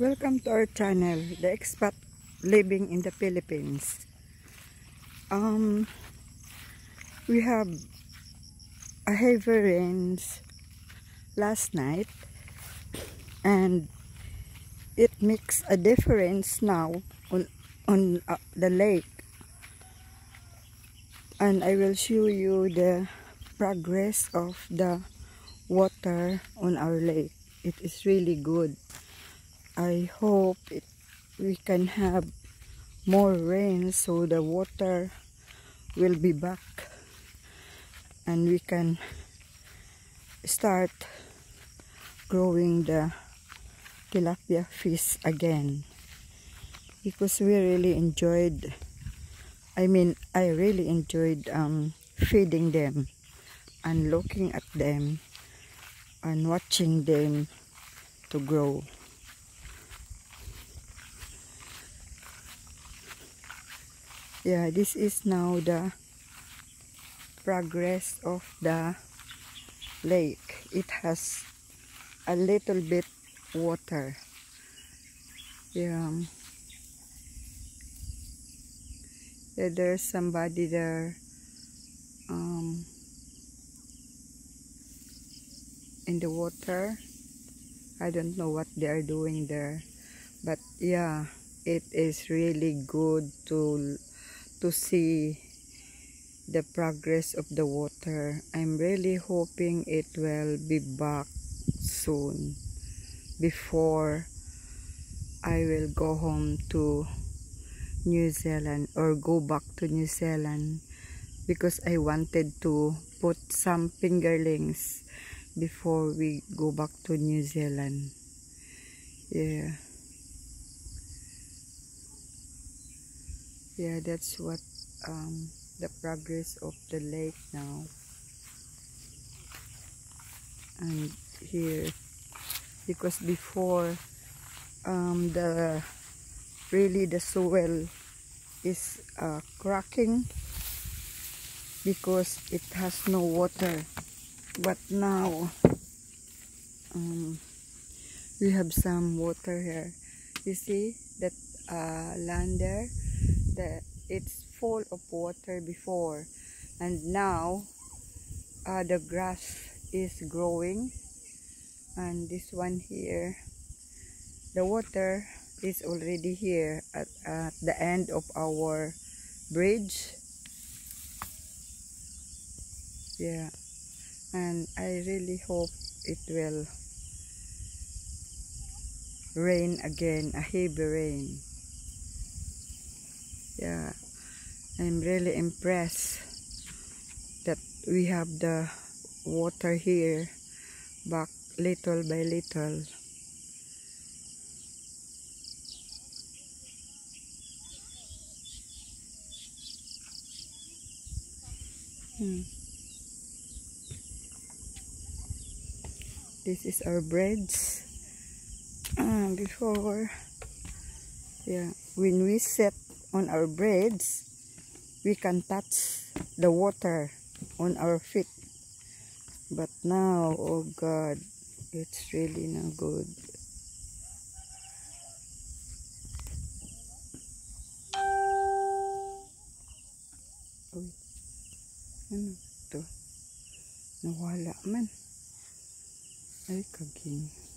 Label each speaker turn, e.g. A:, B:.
A: Welcome to our channel, The Expat Living in the Philippines. Um, we have a heavy rains last night and it makes a difference now on, on uh, the lake. And I will show you the progress of the water on our lake. It is really good. I hope it, we can have more rain so the water will be back and we can start growing the tilapia fish again. Because we really enjoyed I mean I really enjoyed um, feeding them and looking at them and watching them to grow yeah this is now the progress of the lake. It has a little bit water. Yeah, yeah there's somebody there. Um, in the water. I don't know what they are doing there. But yeah it is really good to to see the progress of the water. I'm really hoping it will be back soon before I will go home to New Zealand or go back to New Zealand because I wanted to put some fingerlings before we go back to New Zealand. Yeah. Yeah that's what um, the progress of the lake now. And here because before um, the really the soil is uh, cracking because it has no water. But now um, we have some water here. You see that uh, land there the it's full of water before. And now uh, the grass is growing. And this one here the water is already here at, at the end of our bridge. Yeah. And I really hope it will rain again a heavy rain yeah. I'm really impressed that we have the water here back little by little. Hmm. this is our breads. Uh, before. Yeah. When we set on our breads, we can touch the water on our feet. But now, oh God, it's really not good. Uy, ano to? Nawala man. Ay, kaging.